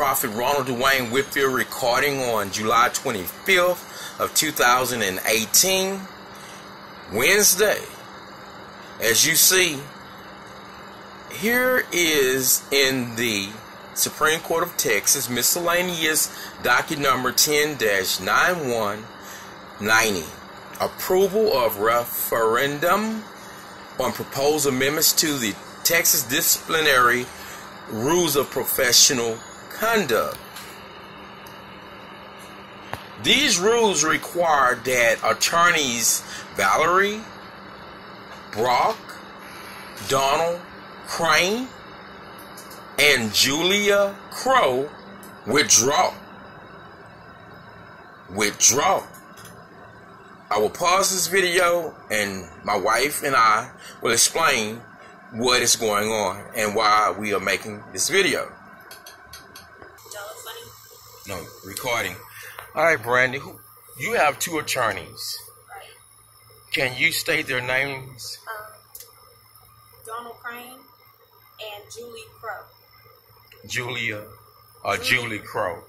Prophet Ronald Dwayne Whitfield recording on July 25th of 2018, Wednesday. As you see, here is in the Supreme Court of Texas miscellaneous docket number 10-9190 approval of referendum on proposed amendments to the Texas disciplinary rules of professional conduct. These rules require that attorneys Valerie Brock, Donald Crane, and Julia Crow withdraw. Withdraw. I will pause this video and my wife and I will explain what is going on and why we are making this video. No, recording. All right, Brandy, you have two attorneys. Right. Can you state their names? Um, Donald Crane and Julie Crow. Julia, uh, Julie Crow.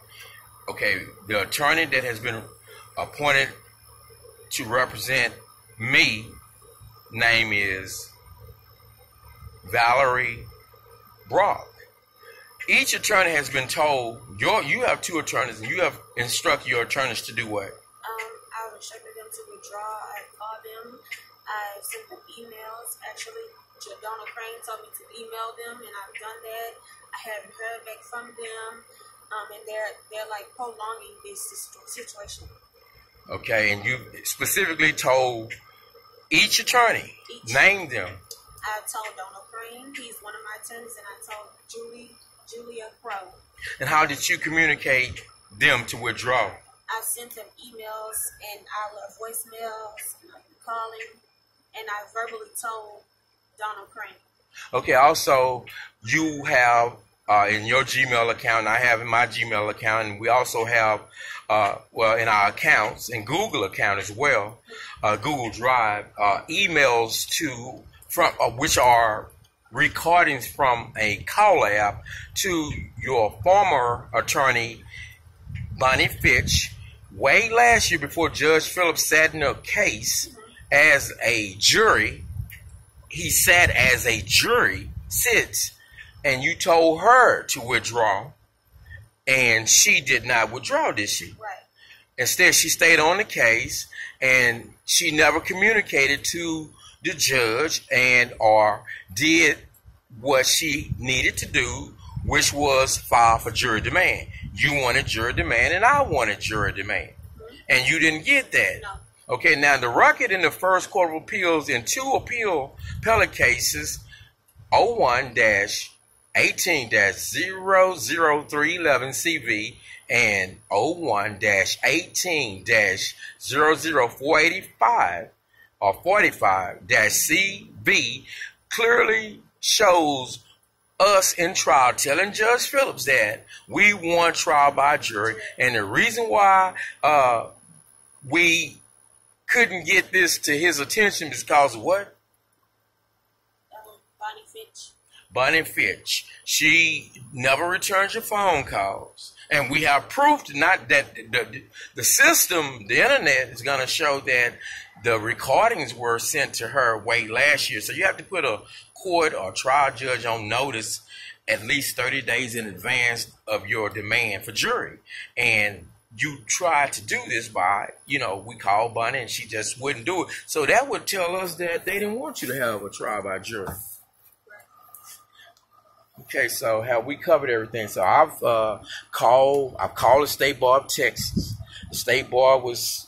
Okay, the attorney that has been appointed to represent me, name is Valerie Brock. Each attorney has been told your you have two attorneys and you have instructed your attorneys to do what? Um, I have instructed them to withdraw. I called them. I sent them emails. Actually, Donald Crane told me to email them, and I've done that. I haven't heard back from them, um, and they're they're like prolonging this situation. Okay, and you specifically told each attorney, Each. name them. I told Donald Crane, he's one of my attorneys, and I told Julie Julia Crow. And how did you communicate them to withdraw? I sent them emails and I left voicemails, calling, and I verbally told Donald Crane. Okay, also, you have uh, in your Gmail account, I have in my Gmail account, and we also have, uh, well, in our accounts, and Google account as well, uh, Google Drive, uh, emails to, from, uh, which are recordings from a call app to your former attorney, Bonnie Fitch, way last year before Judge Phillips sat in a case as a jury. He sat as a jury, sits, and you told her to withdraw, and she did not withdraw, did she? Right. Instead, she stayed on the case, and she never communicated to the judge and or did what she needed to do, which was file for jury demand. You wanted jury demand, and I wanted jury demand, and you didn't get that. No. Okay, now the record in the first court of appeals in two appeal appellate cases, 01 18 00311 CV and 01 18 00485 or 45 CV clearly shows us in trial telling Judge Phillips that we want trial by jury. And the reason why uh, we couldn't get this to his attention is because of what? Bonnie Fitch. Bonnie Fitch. She never returns your phone calls. And we have proof to not that the, the system, the internet is going to show that the recordings were sent to her way last year. So you have to put a court or trial judge on notice at least 30 days in advance of your demand for jury. And you tried to do this by, you know, we called Bonnie and she just wouldn't do it. So that would tell us that they didn't want you to have a trial by jury. Okay, so have we covered everything? So I've uh, called. I've called the state bar of Texas. The state bar was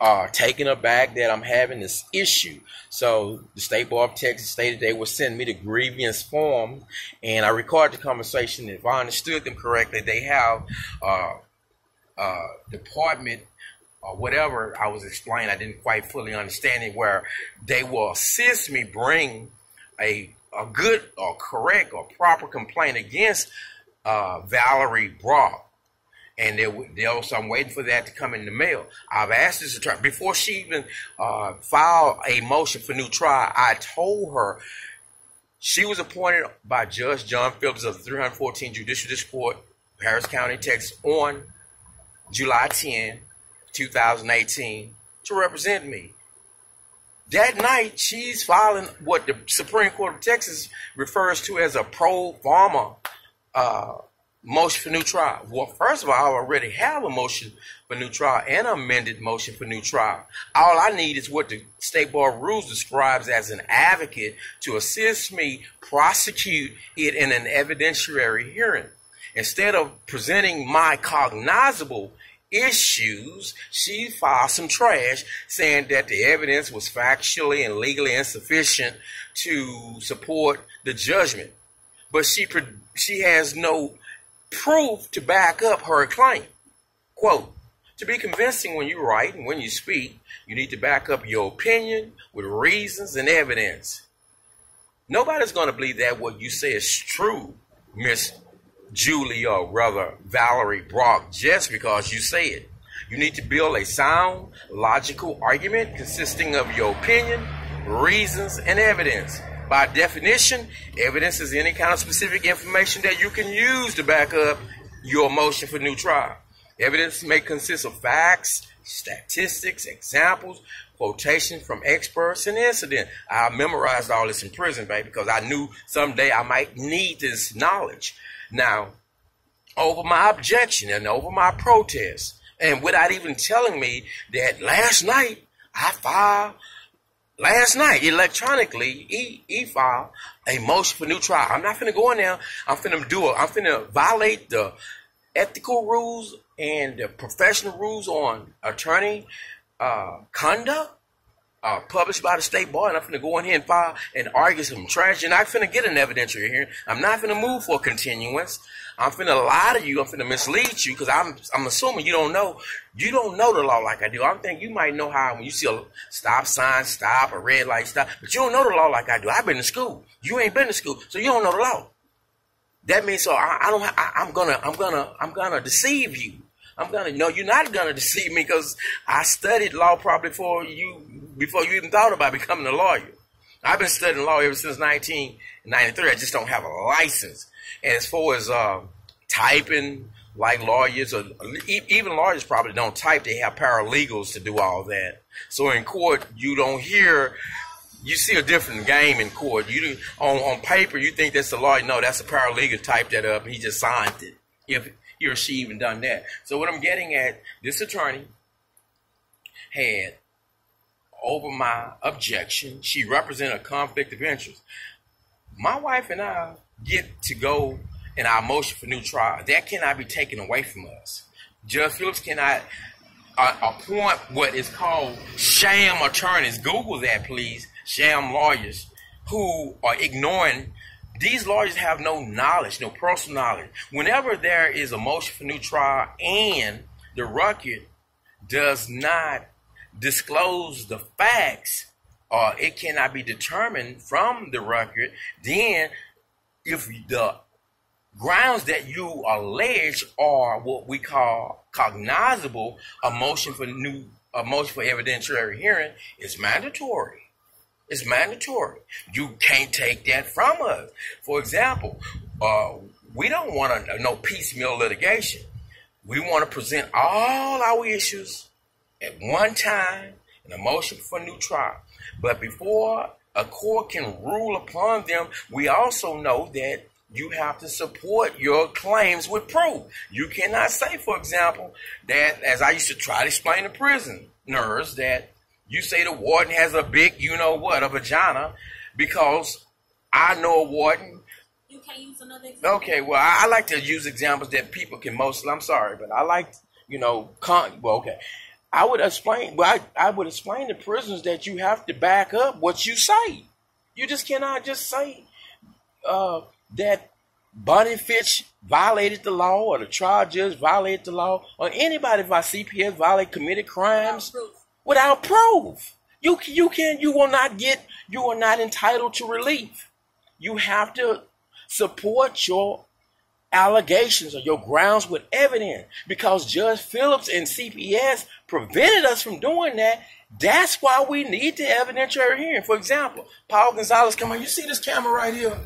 uh, taken aback that I'm having this issue. So the state bar of Texas stated they would send me the grievance form, and I recorded the conversation. If I understood them correctly, they have uh, uh, department or whatever I was explaining. I didn't quite fully understand it. Where they will assist me bring a a good or correct or proper complaint against uh, Valerie Brock. And they, they also, I'm waiting for that to come in the mail. I've asked this attorney before she even uh, filed a motion for new trial. I told her she was appointed by Judge John Phillips of the 314 Judicial District Court Harris County, Texas, on July 10, 2018, to represent me. That night, she's filing what the Supreme Court of Texas refers to as a pro forma uh, motion for new trial. Well, first of all, I already have a motion for new trial and amended motion for new trial. All I need is what the State Bar Rules describes as an advocate to assist me prosecute it in an evidentiary hearing. Instead of presenting my cognizable issues, she filed some trash saying that the evidence was factually and legally insufficient to support the judgment. But she she has no proof to back up her claim. Quote, to be convincing when you write and when you speak, you need to back up your opinion with reasons and evidence. Nobody's going to believe that what you say is true, Miss Julie or rather Valerie Brock, just because you say it. You need to build a sound, logical argument consisting of your opinion, reasons, and evidence. By definition, evidence is any kind of specific information that you can use to back up your motion for new trial. Evidence may consist of facts, statistics, examples, quotations from experts, and incident. I memorized all this in prison, baby, because I knew someday I might need this knowledge. Now, over my objection and over my protest, and without even telling me that last night I filed last night electronically e e file a motion for new trial. I'm not gonna go in there. I'm finna do it. I'm finna violate the ethical rules and the professional rules on attorney uh, conduct. Uh, published by the state bar, and I'm finna go in here and file and argue some trash. You're not finna get an evidentiary hearing. I'm not finna move for continuance. I'm finna lie to you. I'm finna mislead you because I'm I'm assuming you don't know you don't know the law like I do. I'm thinking you might know how when you see a stop sign, stop, a red light, stop, but you don't know the law like I do. I've been to school. You ain't been to school, so you don't know the law. That means so I, I don't. I, I'm gonna I'm gonna I'm gonna deceive you. I'm gonna no, you're not gonna deceive me because I studied law probably before you before you even thought about becoming a lawyer. I've been studying law ever since 1993. I just don't have a license. And as far as uh, typing, like lawyers, or even lawyers probably don't type. They have paralegals to do all that. So in court, you don't hear. You see a different game in court. You do, on on paper, you think that's the lawyer. No, that's a paralegal typed that up. He just signed it. If he or she even done that. So what I'm getting at, this attorney had over my objection. She represented a conflict of interest. My wife and I get to go in our motion for new trial. That cannot be taken away from us. Judge Phillips cannot uh, appoint what is called sham attorneys. Google that, please. Sham lawyers who are ignoring. These lawyers have no knowledge, no personal knowledge. Whenever there is a motion for new trial and the record does not disclose the facts, or it cannot be determined from the record, then if the grounds that you allege are what we call cognizable, a motion for new a motion for evidentiary hearing is mandatory. It's mandatory. You can't take that from us. For example, uh, we don't want to no piecemeal litigation. We want to present all our issues at one time in a motion for new trial. But before a court can rule upon them, we also know that you have to support your claims with proof. You cannot say, for example, that as I used to try to explain to prisoners, that you say the warden has a big, you know what, a vagina, because I know a warden. You can't use another example. Okay, well, I, I like to use examples that people can mostly. I'm sorry, but I like, you know, con. Well, okay. I would explain. Well, I, I would explain to prisoners that you have to back up what you say. You just cannot just say, uh, that Bonnie Fitch violated the law or the trial judge violated the law or anybody by CPS violated committed crimes without proof. without proof. You you can you will not get you are not entitled to relief. You have to support your allegations or your grounds with evidence because Judge Phillips and CPS prevented us from doing that. That's why we need the evidentiary hearing. For example, Paul Gonzalez, come on, you see this camera right here?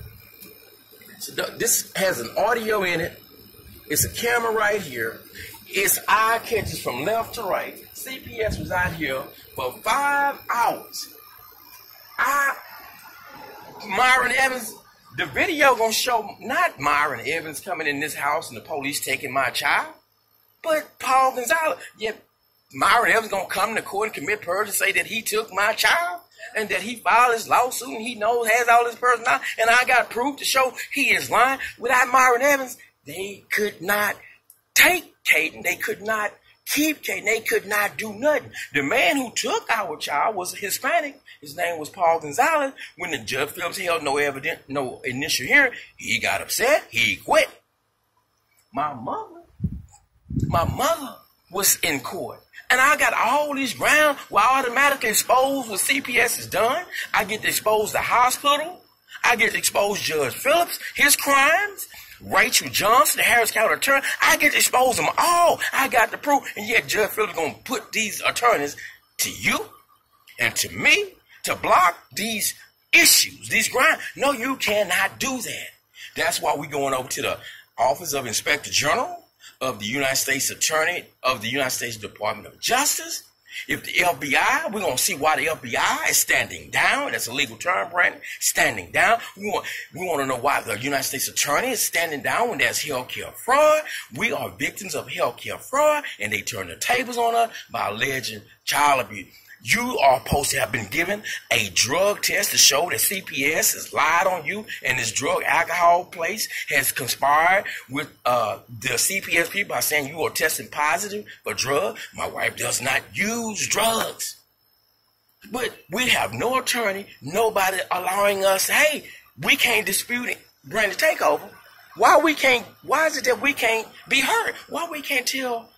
So this has an audio in it It's a camera right here. It's eye catches from left to right. CPS was out here for five hours. I, Myron Evans, the video gonna show not Myron Evans coming in this house and the police taking my child, but Paul Gonzalez. Yeah, Myron Evans gonna come to court and commit perjury and say that he took my child and that he filed his lawsuit and he knows has all his personality and I got proof to show he is lying. Without Myron Evans, they could not take Caden. They could not keep Caden. They could not do nothing. The man who took our child was Hispanic. His name was Paul Gonzalez. When the judge Phillips held no evidence, no initial hearing, he got upset. He quit. My mother, my mother was in court. And I got all these ground where I automatically exposed what CPS has done. I get to expose the hospital. I get to expose Judge Phillips, his crimes. Rachel Johnson, the Harris County attorney. I get to expose them all. I got the proof. And yet Judge Phillips gonna put these attorneys to you and to me to block these issues, these grind. No, you cannot do that. That's why we going over to the Office of Inspector General of the United States Attorney of the United States Department of Justice. If the FBI, we're gonna see why the FBI is standing down. That's a legal term, Brandon. Standing down. We want we want to know why the United States Attorney is standing down when there's healthcare fraud. We are victims of healthcare fraud, and they turn the tables on us by alleging child abuse. You are supposed to have been given a drug test to show that CPS has lied on you and this drug alcohol place has conspired with uh, the CPS people by saying you are testing positive for drug. My wife does not use drugs. But we have no attorney, nobody allowing us, hey, we can't dispute it. Brandon takeover. Why we can't why is it that we can't be heard? Why we can't tell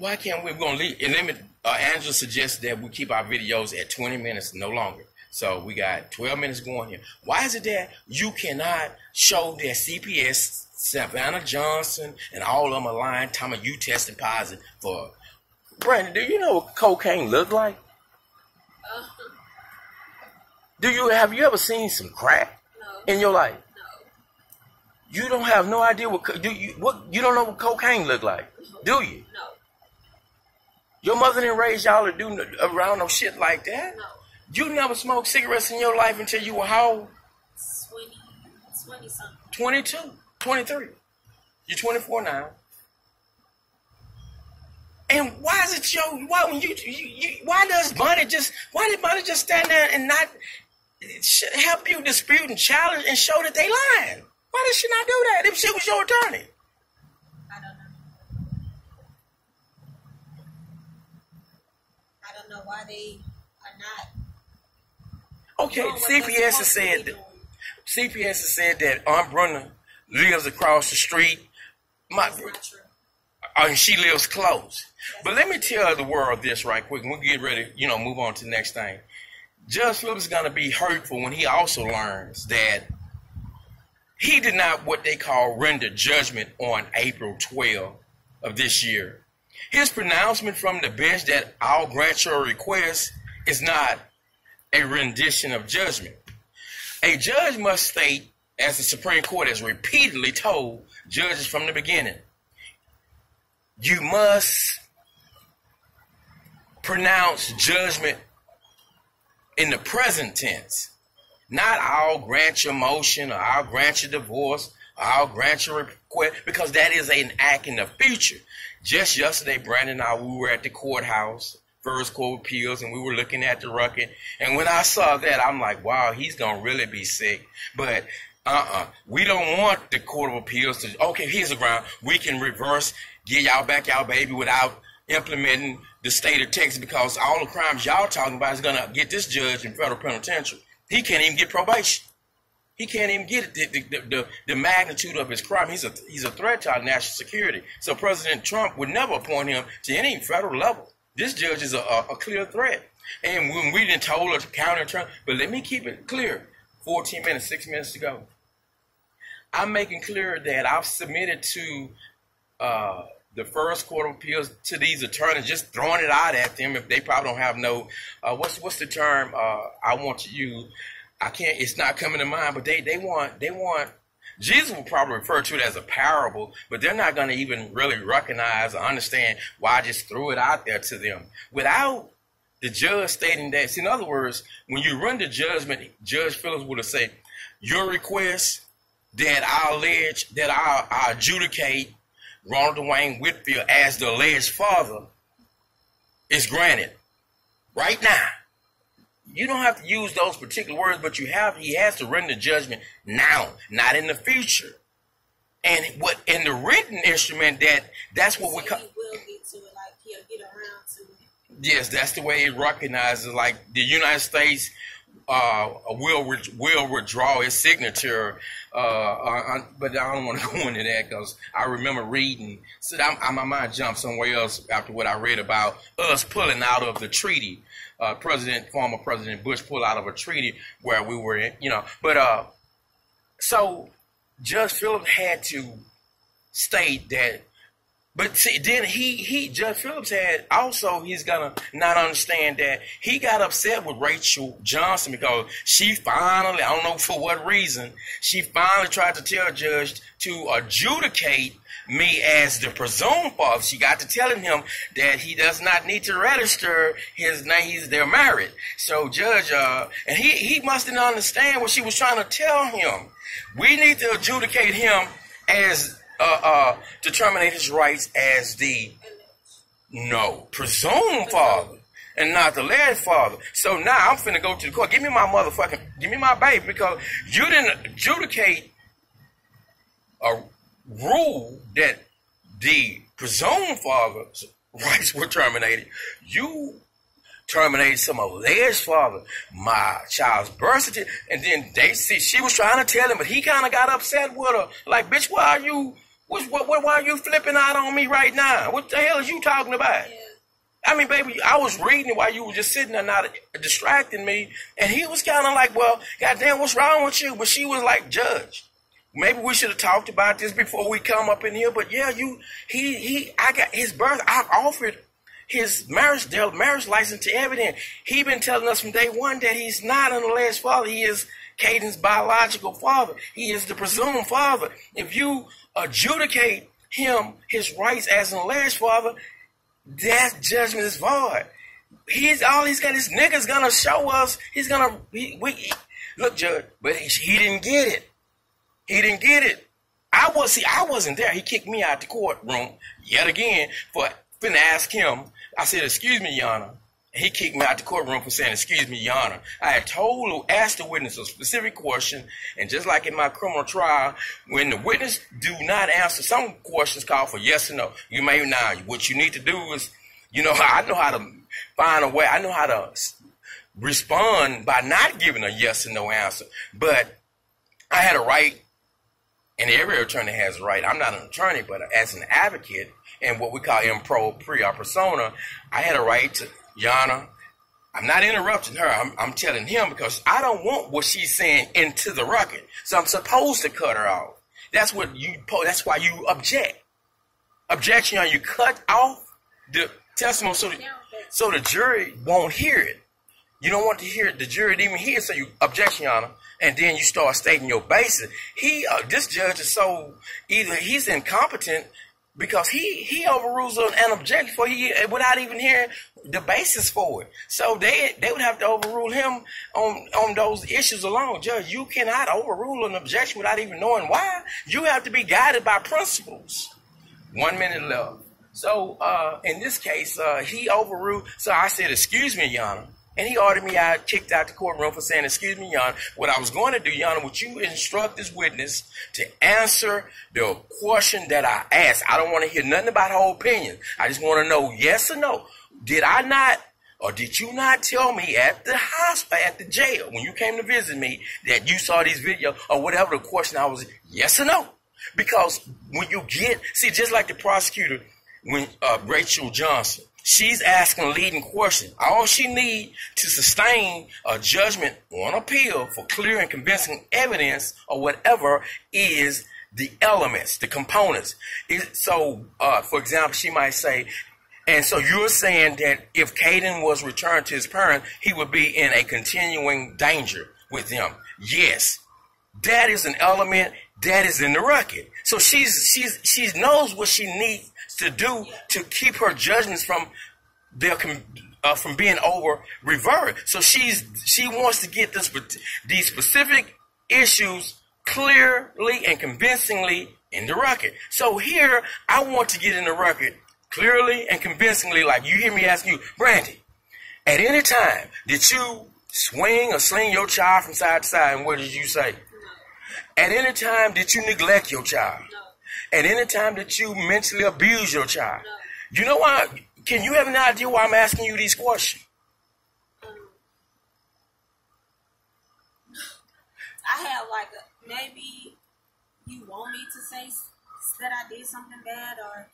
why can't we? We're gonna leave. And limit. Uh, Angela suggests that we keep our videos at 20 minutes, no longer. So we got 12 minutes going here. Why is it that you cannot show that CPS, Savannah Johnson, and all of them are lying, talking about you testing positive for? Brandon, do you know what cocaine look like? Uh, do you have you ever seen some crack no. in your life? No. You don't have no idea what do you what you don't know what cocaine look like, do you? No. Your mother didn't raise y'all to do around no shit like that. No. You never smoked cigarettes in your life until you were how? 20, 20 something. 22, 23. You're 24 now. And why is it your why when you, you, you why does Bonnie just why did Bonnie just stand there and not help you dispute and challenge and show that they lying? Why did she not do that if she was your attorney? I don't know. I don't know why they are not. Okay, CPS has supposed to be said that. CPS has said that Aunt Brenda lives across the street. My, uh, and she lives close. But let me tell the world this right quick. and We'll get ready, you know, move on to the next thing. Judge Phillips is going to be hurtful when he also learns that he did not what they call render judgment on April 12 of this year. His pronouncement from the bench that I'll grant your request is not a rendition of judgment. A judge must state, as the Supreme Court has repeatedly told judges from the beginning, you must pronounce judgment in the present tense. Not I'll grant your motion or I'll grant your divorce or I'll grant your request because that is an act in the future. Just yesterday, Brandon and I, we were at the courthouse, first court appeals, and we were looking at the record. And when I saw that, I'm like, wow, he's going to really be sick. But uh-uh. We don't want the Court of Appeals to, okay, here's the ground. We can reverse, get y'all back y'all baby without implementing the state of Texas because all the crimes y'all talking about is going to get this judge in federal penitentiary. He can't even get probation. He can't even get the, the, the, the magnitude of his crime. He's a, he's a threat to our national security. So President Trump would never appoint him to any federal level. This judge is a, a, a clear threat. And when we didn't told the county attorney, but let me keep it clear. 14 minutes, six minutes to go. I'm making clear that I've submitted to uh, the first court of appeals to these attorneys, just throwing it out at them if they probably don't have no uh, what's what's the term uh, I want to use. I can't. It's not coming to mind, but they they want they want Jesus will probably refer to it as a parable, but they're not going to even really recognize or understand why I just threw it out there to them without the judge stating that. See, in other words, when you run the judgment, Judge Phillips would have said, "Your request that I allege that I, I adjudicate Ronald Dwayne Whitfield as the alleged father is granted right now." You don't have to use those particular words, but you have he has to render judgment now, not in the future. And what in the written instrument that that's what we call. Yes, that's the way it recognizes. Like the United States uh, will will withdraw its signature, uh, uh, but I don't want to go into that because I remember reading. So I'm, my mind jumped somewhere else after what I read about us pulling out of the treaty uh, President, former President Bush pulled out of a treaty where we were in, you know. But uh, so Judge Phillips had to state that. But see, then he he Judge Phillips had also he's gonna not understand that he got upset with Rachel Johnson because she finally I don't know for what reason she finally tried to tell Judge to adjudicate me as the presumed father. She got to telling him that he does not need to register his name. He's they're married. So judge, uh, and he he mustn't understand what she was trying to tell him. We need to adjudicate him as uh, uh, to terminate his rights as the no presumed father and not the led father. So now I'm finna go to the court. Give me my motherfucking, give me my baby because you didn't adjudicate a rule that the presumed father's rights were terminated, you terminated some alleged father, my child's birth certificate, and then they see she was trying to tell him, but he kind of got upset with her, like, bitch, why are you, what, what, why are you flipping out on me right now? What the hell is you talking about? Yeah. I mean, baby, I was reading it while you were just sitting there, not distracting me, and he was kind of like, well, goddamn, what's wrong with you? But she was like, judge. Maybe we should have talked about this before we come up in here. But yeah, you he he I got his birth. I've offered his marriage their marriage license to evidence. He been telling us from day one that he's not an alleged father. He is Caden's biological father. He is the presumed father. If you adjudicate him his rights as an alleged father, that judgment is void. He's all he's got. His nigga's gonna show us. He's gonna. He, we, look, judge, but he, he didn't get it. He didn't get it. I was see, I wasn't there. He kicked me out the courtroom yet again for finna ask him. I said, "Excuse me, Yana." He kicked me out the courtroom for saying, "Excuse me, Yana." I had told, asked the witness a specific question, and just like in my criminal trial, when the witness do not answer, some questions call for yes or no. You may not. What you need to do is, you know, I know how to find a way. I know how to respond by not giving a yes or no answer, but I had a right and every attorney has a right. I'm not an attorney, but as an advocate and what we call in propria persona, I had a right to Yana. I'm not interrupting her. I'm, I'm telling him because I don't want what she's saying into the record. So I'm supposed to cut her off. That's what you. That's why you object. Objection on you cut off the testimony so the, so the jury won't hear it. You don't want to hear it, the jury to even hear, so you objection, Honor and then you start stating your basis. He, uh, this judge is so either he's incompetent because he he overrules an objection for he without even hearing the basis for it. So they they would have to overrule him on on those issues alone. Judge, you cannot overrule an objection without even knowing why. You have to be guided by principles. One minute left. So uh, in this case, uh, he overruled. So I said, "Excuse me, Your Honor." And he ordered me out, kicked out the courtroom for saying, excuse me, Jan, what I was going to do, Jan, would you instruct this witness to answer the question that I asked? I don't want to hear nothing about her opinion. I just want to know yes or no. Did I not or did you not tell me at the hospital, at the jail, when you came to visit me, that you saw these videos or whatever the question I was, yes or no? Because when you get, see, just like the prosecutor, when uh, Rachel Johnson, She's asking leading question. All she need to sustain a judgment on appeal for clear and convincing evidence or whatever is the elements, the components. so, uh, for example, she might say, and so you're saying that if Caden was returned to his parents, he would be in a continuing danger with them. Yes. that is an element that is in the record. So she's she's she knows what she needs to do to keep her judgments from their uh, from being over reversed. So she's she wants to get this these specific issues clearly and convincingly in the record. So here I want to get in the record clearly and convincingly, like you hear me ask you, Brandy, at any time did you swing or sling your child from side to side, and what did you say? At any time did you neglect your child? No. At any time did you mentally abuse your child? You know why? Can you have an idea why I'm asking you these questions? I have like a, maybe you want me to say that I did something bad, or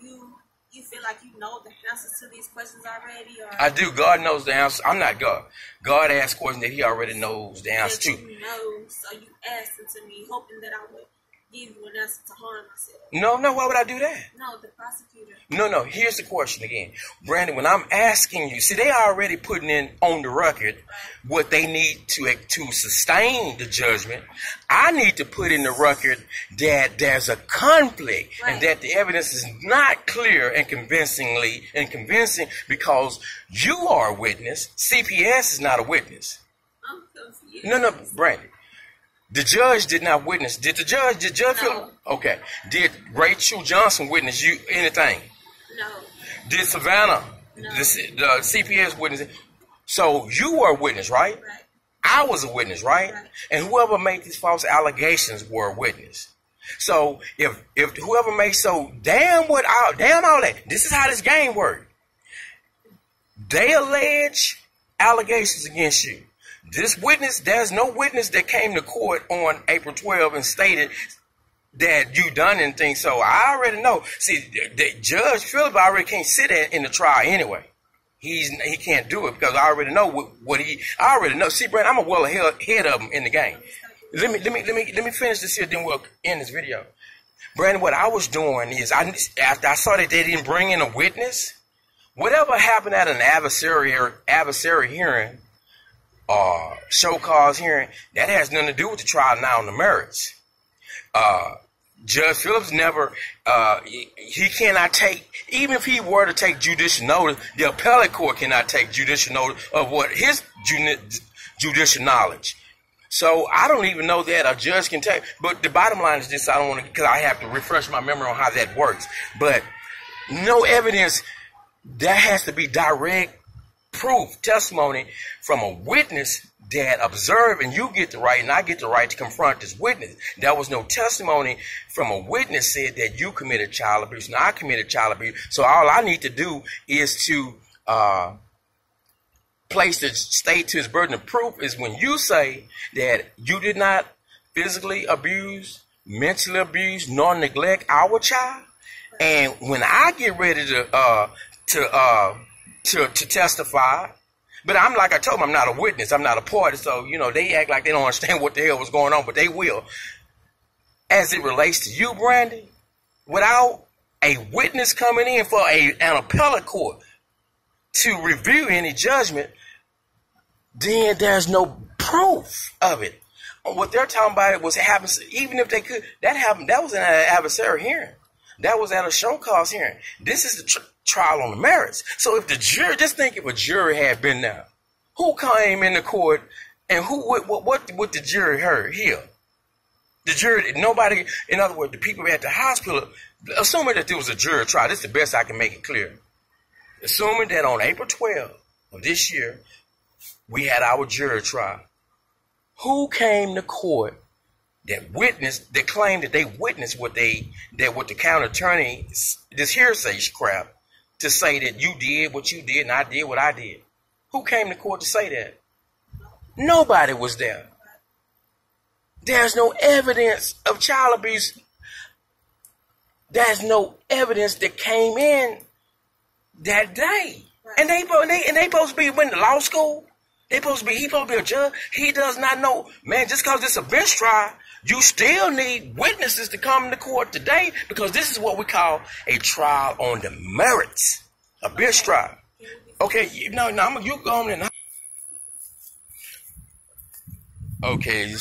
you you feel like you know the answers to these questions already? Or I do. God knows the answer. I'm not God. God asks questions that He already knows the answer to. You know, so you asked it to me, hoping that I would you an answer to harm myself. No, no. Why would I do that? No, the prosecutor. No, no. Here's the question again, Brandon. When I'm asking you, see, they are already putting in on the record right. what they need to to sustain the judgment. I need to put in the record that there's a conflict right. and that the evidence is not clear and convincingly and convincing because you are a witness. CPS is not a witness. I'm confused. No, no, Brandon. The judge did not witness. Did the judge? Did Judge no. Okay. Did Rachel Johnson witness you anything? No. Did Savannah, no. the, the CPS witness? So you were a witness, right? Right. I was a witness, right? right? And whoever made these false allegations were a witness. So if if whoever made so damn what all damn all that this is how this game works. They allege allegations against you. This witness, there's no witness that came to court on April 12 and stated that you done anything. So I already know. See, the, Judge Philip already can't sit in the trial anyway. He's he can't do it because I already know what, what he. I already know. See, Brent, I'm a well ahead, of him in the game. Let me let me let me let me finish this here. Then we'll end this video. Brandon, what I was doing is I after I saw that they didn't bring in a witness, whatever happened at an adversary adversary hearing, uh, show cause hearing, that has nothing to do with the trial now on the merits. Uh, Judge Phillips never, uh, he cannot take, even if he were to take judicial notice, the appellate court cannot take judicial notice of what his judicial knowledge. So I don't even know that a judge can take, but the bottom line is this, I don't want to, because I have to refresh my memory on how that works. But no evidence, that has to be direct proof, testimony from a witness that observed, and you get the right, and I get the right to confront this witness. There was no testimony from a witness said that you committed child abuse, and I committed child abuse. So all I need to do is to uh, place the state to its burden of proof is when you say that you did not physically abuse, mentally abuse, nor neglect our child. And when I get ready to uh, to uh, to, to testify. But I'm like I told them, I'm not a witness. I'm not a party. So, you know, they act like they don't understand what the hell was going on, but they will. As it relates to you, Brandy, without a witness coming in for a, an appellate court to review any judgment, then there's no proof of it. What they're talking about it was happens, even if they could, that happened, that was in an adversary hearing. That was at a show cause hearing. This is the tr- trial on the merits. So if the jury, just think if a jury had been there, who came in the court and who what what what, the jury heard here? The jury, nobody. In other words, the people at the hospital, assuming that there was a jury trial. This is the best I can make it clear. Assuming that on April 12th of this year, we had our jury trial. Who came to court that witnessed, that claimed that they witnessed what they, that what the county attorney, this hearsay crap, to say that you did what you did and I did what I did. Who came to court to say that? Nobody was there. There's no evidence of child abuse. There's no evidence that came in that day. And they, and they and they supposed to be went to law school. They supposed to be he supposed to be a judge. He does not know, man. Just because it's a bench trial, you still need witnesses to come to court today because this is what we call a trial on the merits, a bench trial. Okay, no, no, I'm, you go on and. Okay.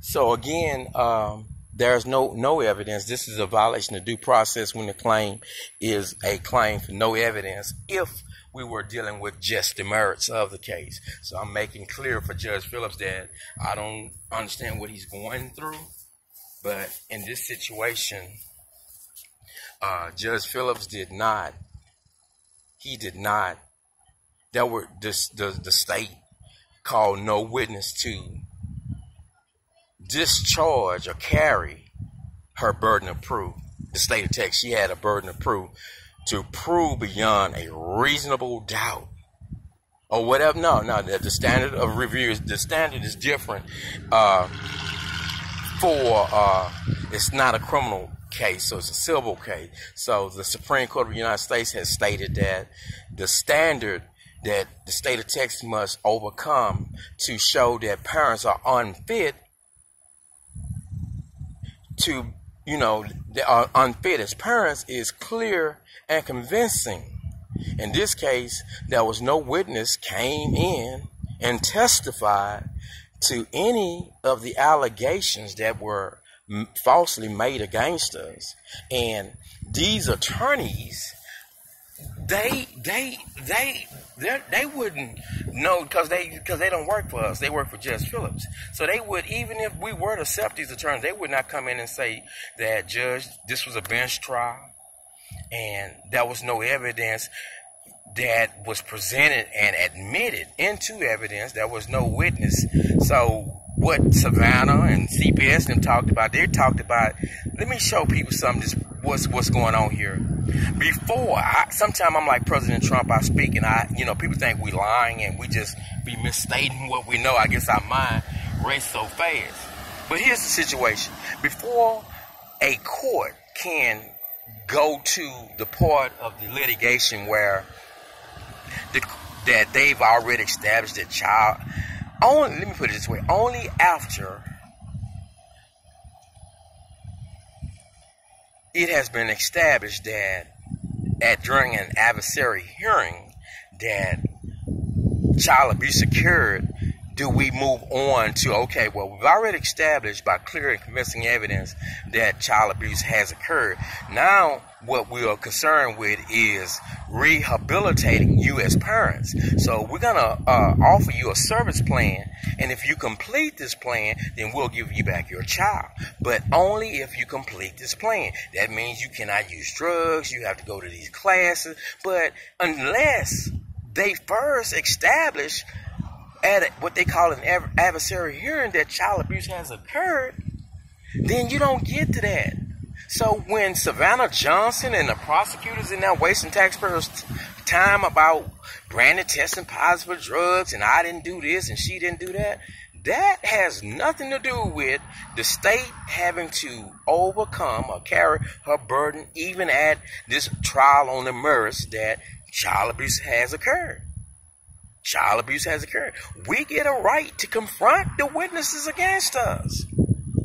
So again, um, there's no no evidence. This is a violation of due process when the claim is a claim for no evidence. If we were dealing with just the merits of the case, so I'm making clear for Judge Phillips that I don't understand what he's going through, but in this situation, uh, Judge Phillips did not. He did not. There were this the the state called no witness to discharge or carry her burden of proof. The state of Texas, she had a burden of proof to prove beyond a reasonable doubt or whatever. No, no, the standard of review is the standard is different. Uh, for uh, it's not a criminal case, so it's a civil case. So the Supreme Court of the United States has stated that the standard that the state of Texas must overcome to show that parents are unfit to, you know, are uh, unfit as parents is clear and convincing. In this case, there was no witness came in and testified to any of the allegations that were falsely made against us. And these attorneys, they, they, they, they wouldn't know because they because they don't work for us. They work for Judge Phillips. So they would even if we were to accept these attorneys, they would not come in and say that Judge, this was a bench trial, and there was no evidence that was presented and admitted into evidence. There was no witness. So what Savannah and CPS them talked about, they talked about. Let me show people something. Just what's what's going on here. Before, I, sometimes I'm like President Trump. I speak and I, you know, people think we lying and we just be misstating what we know. I guess our mind race so fast. But here's the situation: before a court can go to the part of the litigation where the, that they've already established that child. Only let me put it this way: only after it has been established that at during an adversary hearing that child abuse occurred, do we move on to okay, well we've already established by clear and convincing evidence that child abuse has occurred. Now what we are concerned with is rehabilitating you as parents. So we're gonna uh, offer you a service plan, and if you complete this plan, then we'll give you back your child. But only if you complete this plan. That means you cannot use drugs. You have to go to these classes. But unless they first establish at what they call an adversary hearing that child abuse has occurred, then you don't get to that. So when Savannah Johnson and the prosecutors in there wasting taxpayers' time about Brandon testing positive for drugs and I didn't do this and she didn't do that, that has nothing to do with the state having to overcome or carry her burden even at this trial on the merits that child abuse has occurred. Child abuse has occurred. We get a right to confront the witnesses against us.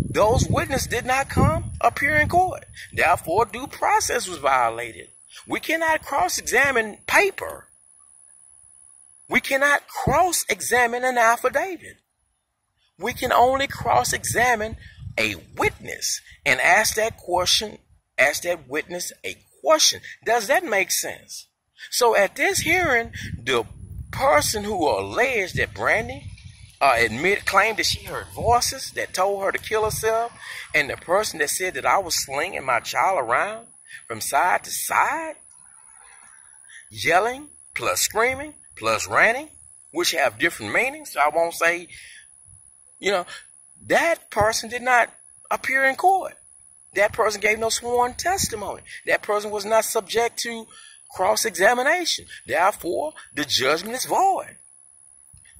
Those witnesses did not come appear in court. Therefore, due process was violated. We cannot cross examine paper. We cannot cross examine an affidavit. We can only cross examine a witness and ask that question, ask that witness a question. Does that make sense? So at this hearing, the person who alleged that Brandy uh, admit claimed that she heard voices that told her to kill herself, and the person that said that I was slinging my child around from side to side, yelling plus screaming plus ranting, which have different meanings. So I won't say, you know, that person did not appear in court. That person gave no sworn testimony. That person was not subject to cross examination. Therefore, the judgment is void.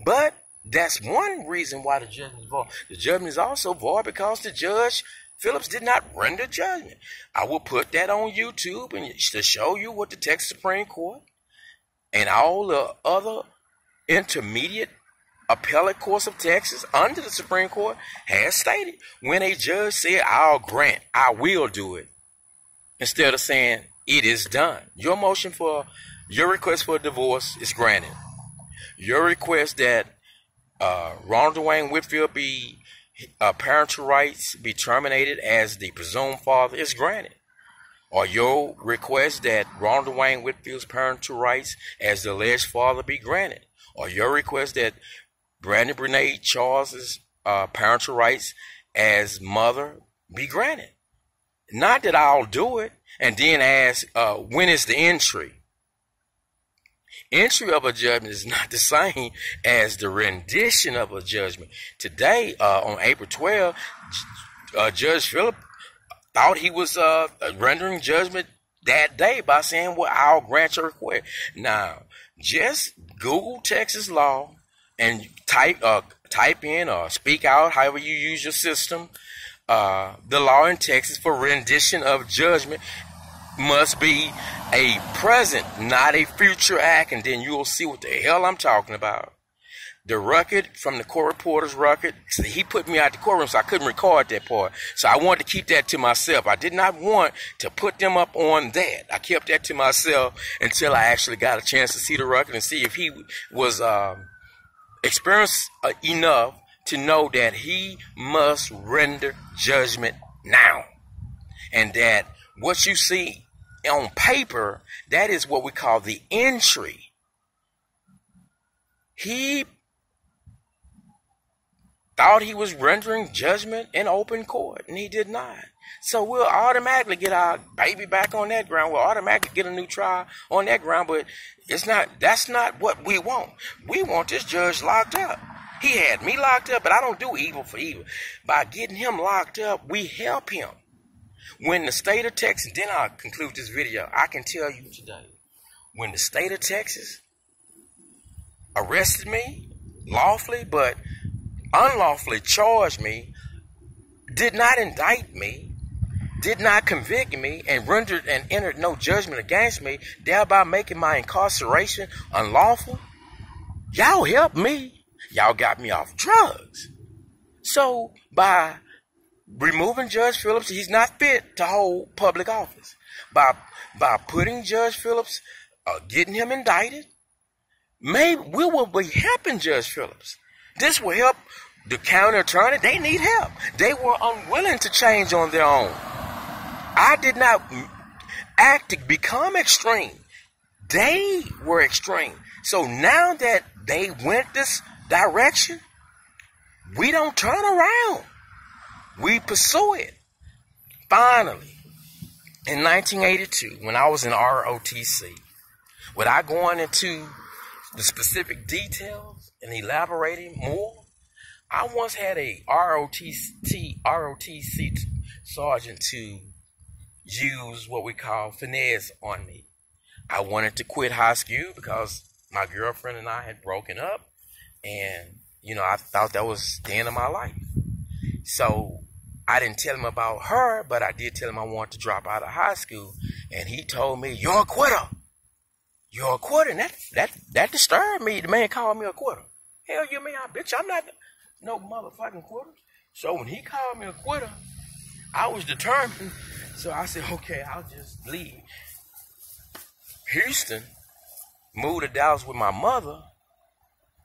But that's one reason why the judgment is void. The judgment is also void because the judge Phillips did not render judgment. I will put that on YouTube and to show you what the Texas Supreme Court and all the other intermediate appellate courts of Texas under the Supreme Court has stated. When a judge said, I'll grant, I will do it, instead of saying, it is done. Your motion for your request for a divorce is granted. Your request that uh, Ronald Dwayne Whitfield be uh, parental rights be terminated as the presumed father is granted. Or your request that Ronald Wayne Whitfield's parental rights as the alleged father be granted. Or your request that Brandon Brene Charles's uh, parental rights as mother be granted. Not that I'll do it and then ask, uh, when is the entry? Entry of a judgment is not the same as the rendition of a judgment. Today, uh, on April 12, uh, Judge Philip thought he was uh, rendering judgment that day by saying, well, I'll grant your request. Now, just Google Texas law and type uh, type in or speak out, however you use your system, uh, the law in Texas for rendition of judgment must be a present, not a future act, and then you'll see what the hell I'm talking about. The record from the court reporter's record, he put me out the courtroom, so I couldn't record that part. So I wanted to keep that to myself. I did not want to put them up on that. I kept that to myself until I actually got a chance to see the record and see if he was um, experienced uh, enough to know that he must render judgment now. And that what you see on paper, that is what we call the entry. He thought he was rendering judgment in open court, and he did not. So we'll automatically get our baby back on that ground. We'll automatically get a new trial on that ground, but it's not, that's not what we want. We want this judge locked up. He had me locked up, but I don't do evil for evil. By getting him locked up, we help him. When the state of Texas, then I'll conclude this video. I can tell you today, when the state of Texas arrested me lawfully, but unlawfully charged me, did not indict me, did not convict me, and rendered and entered no judgment against me, thereby making my incarceration unlawful, y'all help me. Y'all got me off drugs. So by removing Judge Phillips, he's not fit to hold public office. By by putting Judge Phillips, uh, getting him indicted, maybe we will be helping Judge Phillips. This will help the county attorney. They need help. They were unwilling to change on their own. I did not act to become extreme. They were extreme. So now that they went this direction, we don't turn around. We pursue it. Finally, in 1982, when I was in ROTC, without going into the specific details and elaborating more, I once had a ROTC, ROTC sergeant to use what we call finesse on me. I wanted to quit high school because my girlfriend and I had broken up, and you know I thought that was the end of my life. So I didn't tell him about her, but I did tell him I wanted to drop out of high school, and he told me, "You're a quitter. You're a quitter." And that that that disturbed me. The man called me a quitter. Hell, you mean I bitch? I'm not no motherfucking quitter. So when he called me a quitter, I was determined. So I said, "Okay, I'll just leave." Houston moved to Dallas with my mother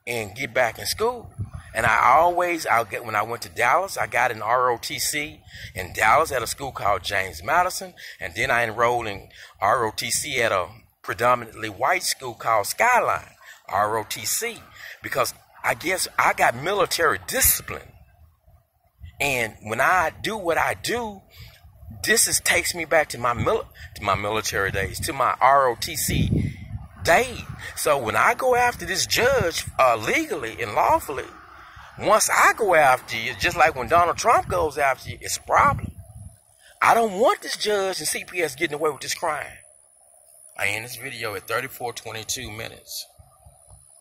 and get back in school. And I always, I'll get when I went to Dallas, I got an ROTC in Dallas at a school called James Madison, and then I enrolled in ROTC at a predominantly white school called Skyline ROTC because I guess I got military discipline, and when I do what I do, this is takes me back to my mil- to my military days, to my ROTC days. So when I go after this judge uh, legally and lawfully, once I go after you, just like when Donald Trump goes after you, it's a problem. I don't want this judge and CPS getting away with this crime. I end this video at 34:22 minutes.